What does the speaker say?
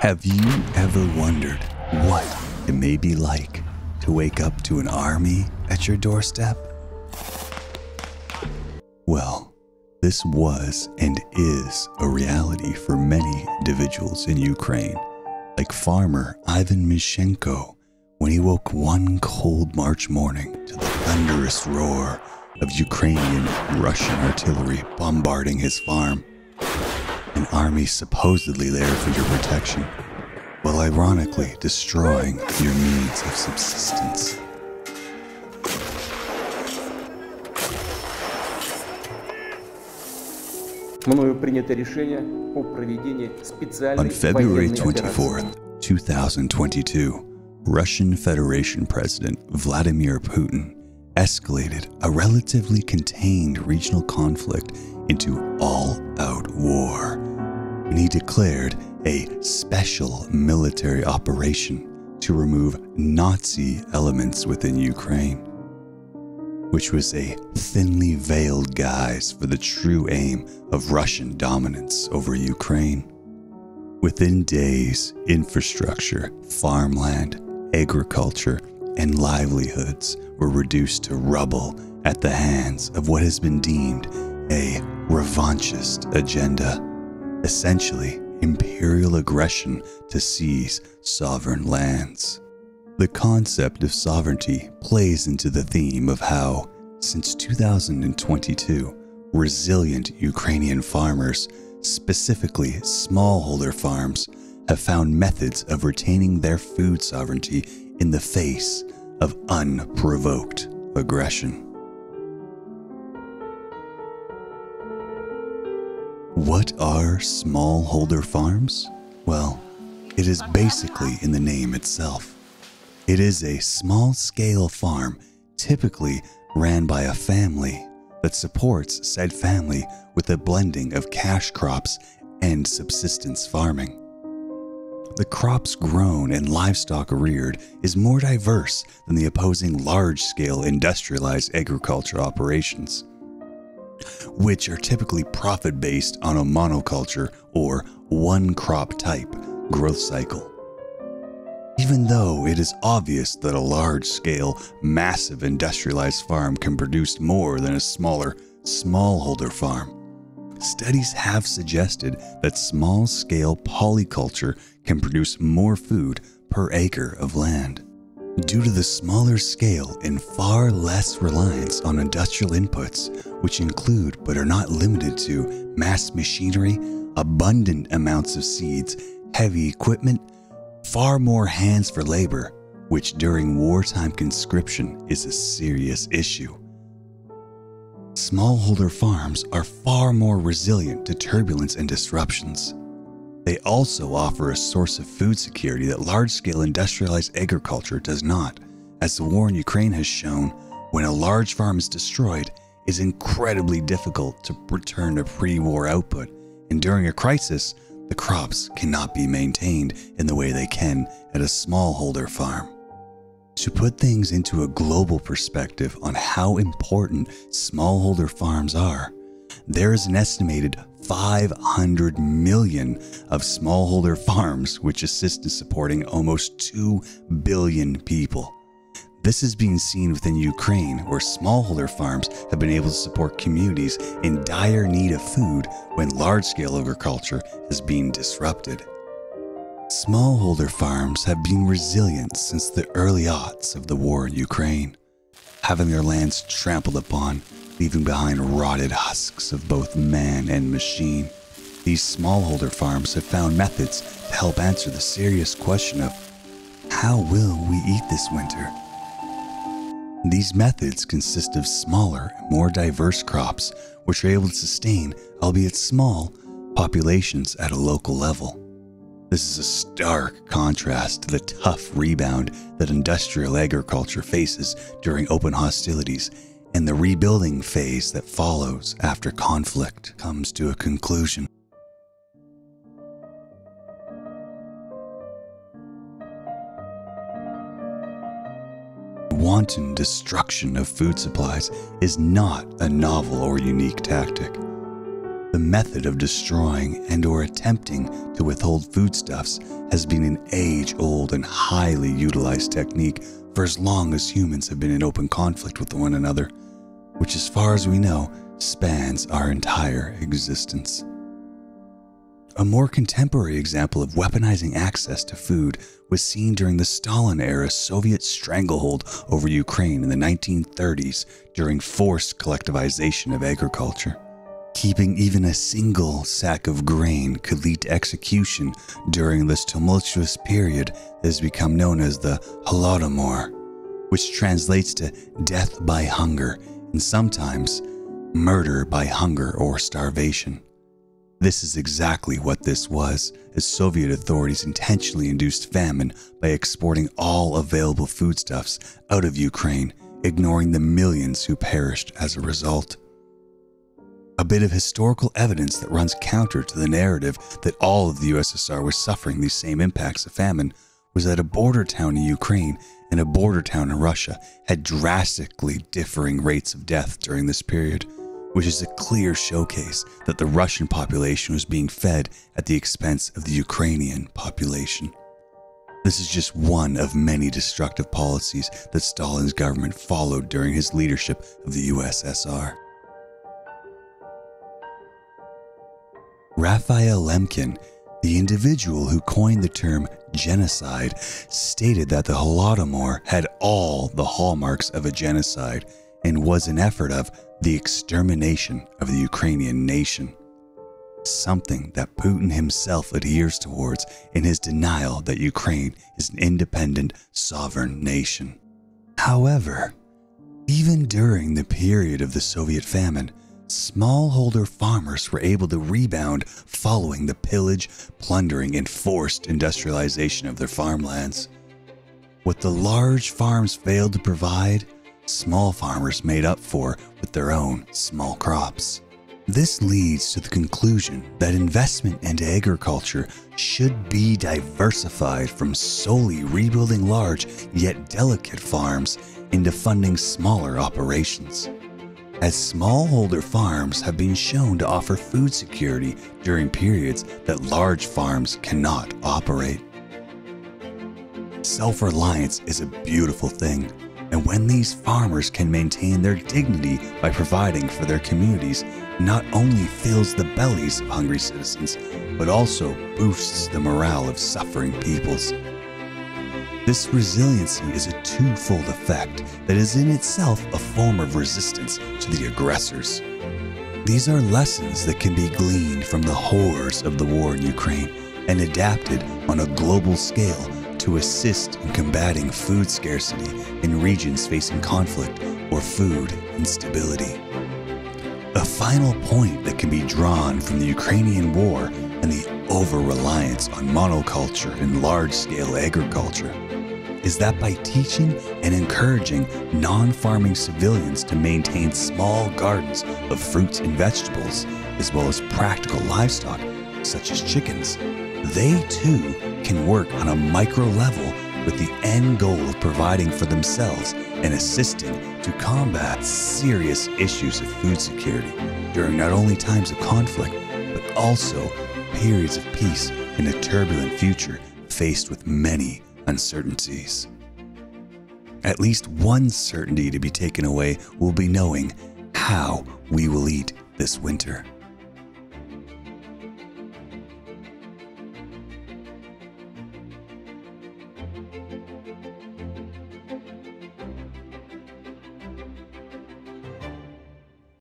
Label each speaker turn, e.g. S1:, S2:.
S1: Have you ever wondered what it may be like to wake up to an army at your doorstep? Well, this was and is a reality for many individuals in Ukraine, like farmer Ivan Mishenko when he woke one cold March morning to the thunderous roar of Ukrainian Russian artillery bombarding his farm an army supposedly there for your protection, while ironically destroying your means of subsistence. On February 24, 2022, Russian Federation President Vladimir Putin escalated a relatively contained regional conflict into all out war. And he declared a special military operation to remove Nazi elements within Ukraine, which was a thinly veiled guise for the true aim of Russian dominance over Ukraine. Within days, infrastructure, farmland, agriculture, and livelihoods were reduced to rubble at the hands of what has been deemed a revanchist agenda, essentially, imperial aggression to seize sovereign lands. The concept of sovereignty plays into the theme of how, since 2022, resilient Ukrainian farmers, specifically smallholder farms, have found methods of retaining their food sovereignty in the face of unprovoked aggression. What are smallholder farms? Well, it is basically in the name itself. It is a small scale farm, typically ran by a family that supports said family with a blending of cash crops and subsistence farming. The crops grown and livestock reared is more diverse than the opposing large scale industrialized agriculture operations, which are typically profit based on a monoculture or one crop type growth cycle. Even though it is obvious that a large scale, massive industrialized farm can produce more than a smaller, smallholder farm, studies have suggested that small scale polyculture can produce more food per acre of land. Due to the smaller scale and far less reliance on industrial inputs, which include but are not limited to mass machinery, abundant amounts of seeds, heavy equipment, far more hands for labor, which during wartime conscription is a serious issue. Smallholder farms are far more resilient to turbulence and disruptions. They also offer a source of food security that large scale industrialized agriculture does not. As the war in Ukraine has shown, when a large farm is destroyed, it is incredibly difficult to return to pre war output, and during a crisis, the crops cannot be maintained in the way they can at a smallholder farm. To put things into a global perspective on how important smallholder farms are, there is an estimated 500 million of smallholder farms which assist in supporting almost 2 billion people. This is being seen within Ukraine, where smallholder farms have been able to support communities in dire need of food when large scale agriculture has been disrupted. Smallholder farms have been resilient since the early aughts of the war in Ukraine, having their lands trampled upon, leaving behind rotted husks of both man and machine. These smallholder farms have found methods to help answer the serious question of how will we eat this winter? These methods consist of smaller, more diverse crops which are able to sustain, albeit small, populations at a local level. This is a stark contrast to the tough rebound that industrial agriculture faces during open hostilities and the rebuilding phase that follows after conflict comes to a conclusion. Wanton destruction of food supplies is not a novel or unique tactic. The method of destroying and or attempting to withhold foodstuffs has been an age-old and highly utilized technique for as long as humans have been in open conflict with one another, which as far as we know spans our entire existence. A more contemporary example of weaponizing access to food was seen during the Stalin era Soviet stranglehold over Ukraine in the 1930s during forced collectivization of agriculture. Keeping even a single sack of grain could lead to execution during this tumultuous period that has become known as the Holodomor, which translates to death by hunger and sometimes murder by hunger or starvation. This is exactly what this was, as Soviet authorities intentionally induced famine by exporting all available foodstuffs out of Ukraine, ignoring the millions who perished as a result. A bit of historical evidence that runs counter to the narrative that all of the USSR was suffering these same impacts of famine was that a border town in Ukraine and a border town in Russia had drastically differing rates of death during this period which is a clear showcase that the Russian population was being fed at the expense of the Ukrainian population. This is just one of many destructive policies that Stalin's government followed during his leadership of the USSR. Raphael Lemkin, the individual who coined the term genocide, stated that the Holodomor had all the hallmarks of a genocide and was an effort of the extermination of the Ukrainian nation. Something that Putin himself adheres towards in his denial that Ukraine is an independent, sovereign nation. However, even during the period of the Soviet famine, smallholder farmers were able to rebound following the pillage, plundering, and forced industrialization of their farmlands. What the large farms failed to provide, small farmers made up for with their own small crops. This leads to the conclusion that investment into agriculture should be diversified from solely rebuilding large yet delicate farms into funding smaller operations. As smallholder farms have been shown to offer food security during periods that large farms cannot operate. Self reliance is a beautiful thing, and when these farmers can maintain their dignity by providing for their communities, not only fills the bellies of hungry citizens, but also boosts the morale of suffering peoples. This resiliency is a twofold effect that is in itself a form of resistance to the aggressors. These are lessons that can be gleaned from the horrors of the war in Ukraine and adapted on a global scale to assist in combating food scarcity in regions facing conflict or food instability. A final point that can be drawn from the Ukrainian war and the over reliance on monoculture and large scale agriculture is that by teaching and encouraging non farming civilians to maintain small gardens of fruits and vegetables, as well as practical livestock such as chickens, they too can work on a micro level with the end goal of providing for themselves and assisting to combat serious issues of food security during not only times of conflict, but also periods of peace in a turbulent future faced with many uncertainties. At least one certainty to be taken away will be knowing how we will eat this winter.